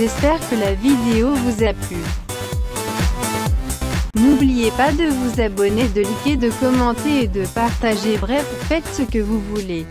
J'espère que la vidéo vous a plu. N'oubliez pas de vous abonner, de liker, de commenter et de partager bref, faites ce que vous voulez.